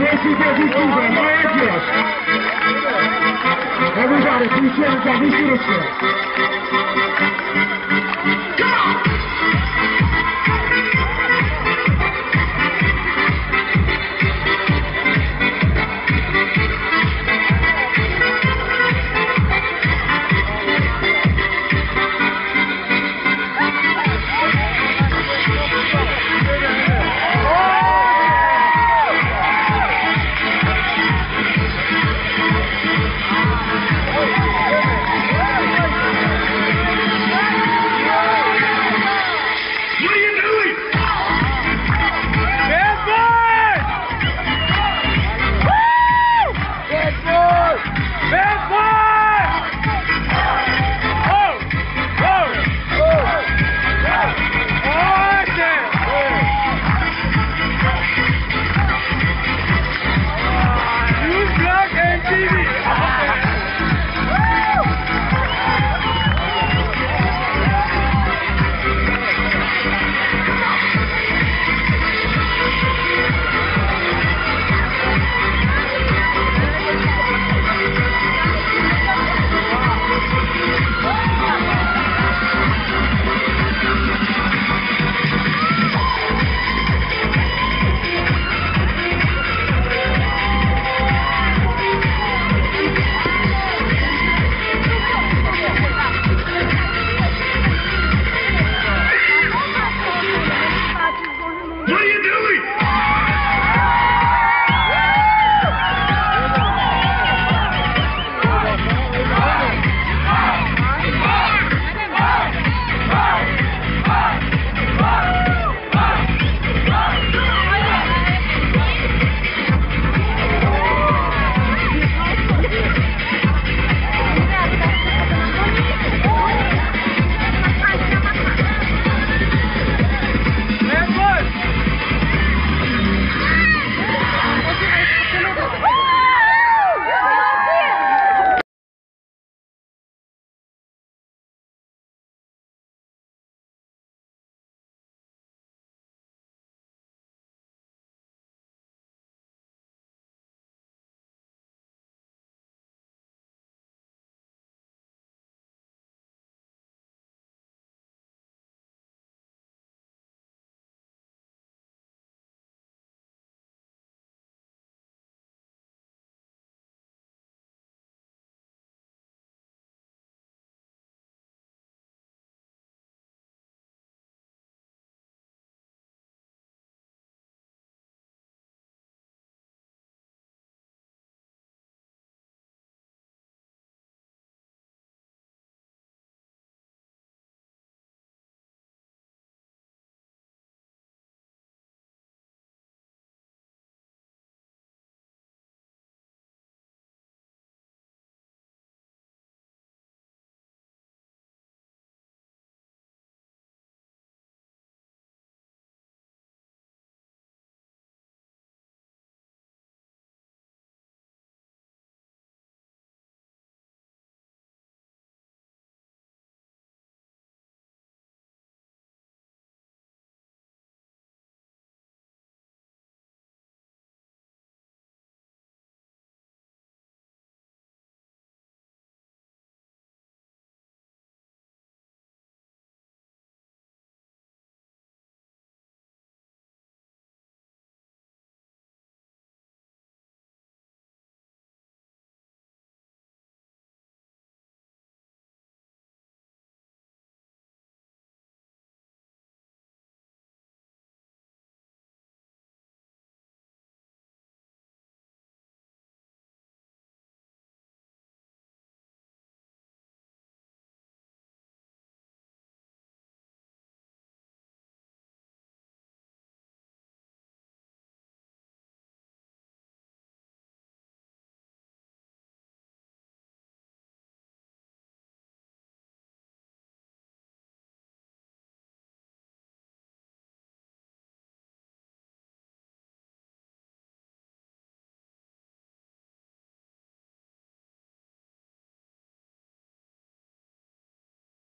Everybody, we see them. Everybody, three children, see this.